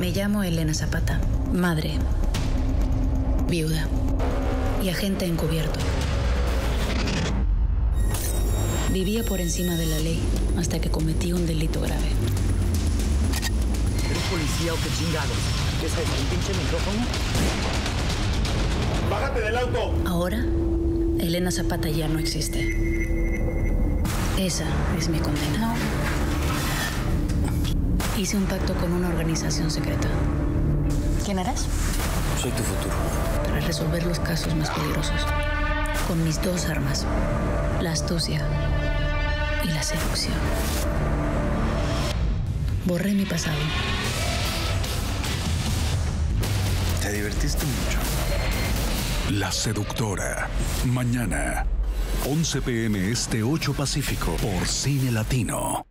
Me llamo Elena Zapata, madre, viuda y agente encubierto. Vivía por encima de la ley hasta que cometí un delito grave. ¿Eres policía o qué chingados? ¿Qué es eso? ¿Un pinche micrófono? ¡Bájate del auto! Ahora, Elena Zapata ya no existe. Esa es mi condena. Hice un pacto con una organización secreta. ¿Quién eres? Soy tu futuro. Para resolver los casos más peligrosos. Con mis dos armas. La astucia y la seducción. Borré mi pasado. Te divertiste mucho. La seductora. Mañana. 11 pm este 8 Pacífico por Cine Latino.